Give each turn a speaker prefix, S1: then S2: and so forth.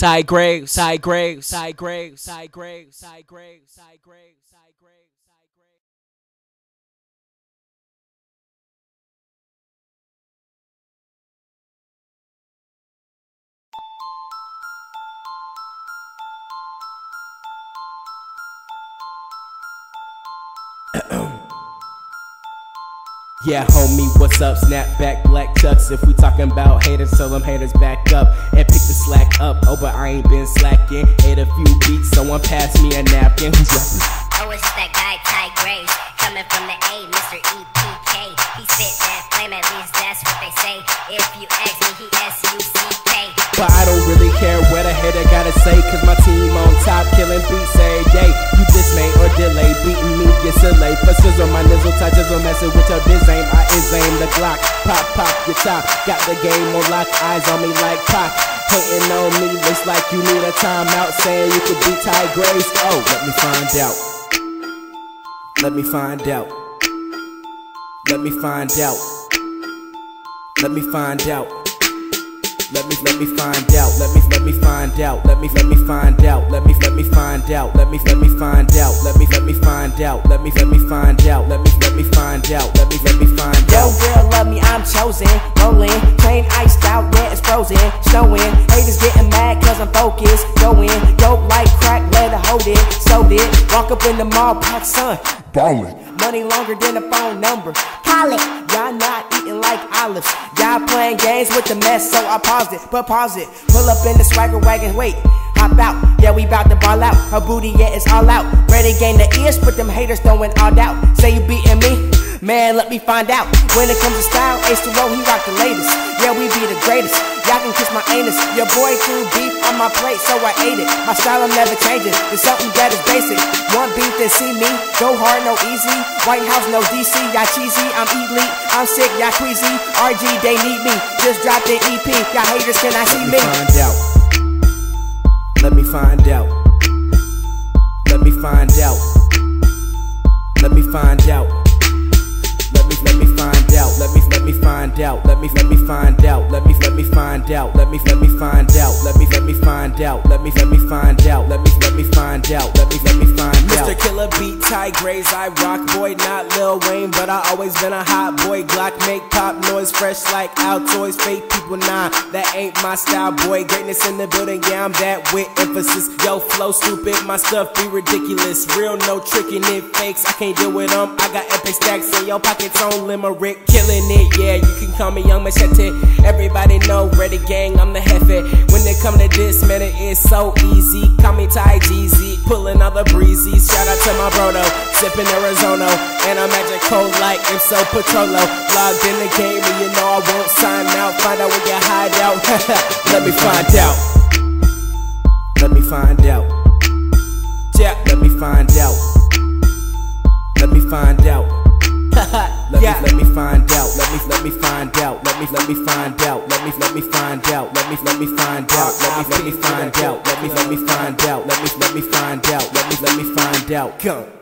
S1: Ty Graves, Ty Graves, Ty Graves, Ty Graves, Ty Graves, Ty Graves, Ty Graves, Graves.
S2: Yeah, homie, what's up? Snap back, black chucks. If we talking about haters, tell them haters back up and pick the slack up. Oh, but I ain't been slacking. Ate a few beats, someone pass me a napkin. Who's rapping?
S3: Oh, it's just that guy Ty Graves coming from the A, Mr. EPK. He spit that flame, at least that's what they say. If you ask me, he S U C K.
S2: But I don't really care what a hater gotta say, cause my team on top, killing beats every day. You dismay or delay, beating me, get silly. For sizzle, my nizzle touches on messing with your diz aim. The Glock, pop, pop your top. Got the game on lock, eyes on me like pop. Hating on me, looks like you need a timeout. Saying you could be Ty Graves. Oh, let me find out. Let me find out. Let me find out. Let me find out. Let me let me find out. Let me let me find out. Let me let me find out. Let me let me find out. Let me let me find out. Let me let me find out. Let me let me find out. Let me let me find out. Let me let me find
S4: I'm chosen. Rolling, train iced out, yeah, it's frozen. Snowing, haters getting mad cause I'm focused. Going, dope like crack, let her hold it. So did, walk up in the mall, pack sun.
S5: Ballin'.
S4: Money longer than a phone number.
S3: Call it.
S4: Y'all not eating like olives. Y'all playing games with the mess, so I paused it, but pause it. Pull up in the swagger wagon, wait. Hop out, yeah, we bout to ball out. Her booty, yeah, it's all out. Ready Gang the ears, but them haters throwing all doubt. Say you beating me? Man, let me find out. When it comes to style, Ace to roll, he rock the latest. Yeah, we be the greatest. Y'all can kiss my anus. Your boy threw beef on my plate, so I ate it. My style, I'm never changing. It's something that is basic. One beef, then see me. Go hard, no easy. White House, no DC. Y'all cheesy, I'm elite. I'm sick, y'all queasy. RG, they need me. Just dropped the EP. Y'all haters, can I see
S2: me? find out. Let me find out. Let me find out. Let me find out. Let me let me find out. Let me let me find out. Let me let me find out. Let me let me find out. Let me let me find out. Let me let me find out. Let me let me find out. Let me let me find out. Let me let me find out. Mr. Killer beat Ty Graves, I rock boy, not Lil Wayne, but I always been a hot boy. Glock make pop noise, fresh like Altoids. Fake people, nah, that ain't my style, boy. Greatness in the building, yeah, I'm that with emphasis. Yo, flow stupid, my stuff be ridiculous. Real, no tricking it, fakes. I can't deal with them. I got epic stacks in your pockets on limerick, killing it. Yeah, you can call me Young Machete. Everybody know, ready gang, I'm the jefe. When it come to this, man, it is so easy. Call me Ty pulling all the breezies. Shout out to my bro, though, sipping Arizona. And I'm magic cold like Ipso Patrolo. Logged in the game, and you know I won't sign out. Find out where you hide out. Let me find out. Let me find me let me find out. Let me let me find out. Let me let me find out. Let me let me find out. Let me let me find out. Let me let me find out. Let me let me find out. Come.